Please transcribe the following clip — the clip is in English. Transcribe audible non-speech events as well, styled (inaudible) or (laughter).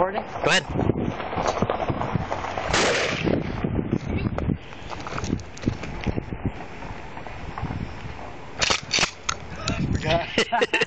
recording? Go ahead. Forgot. (laughs)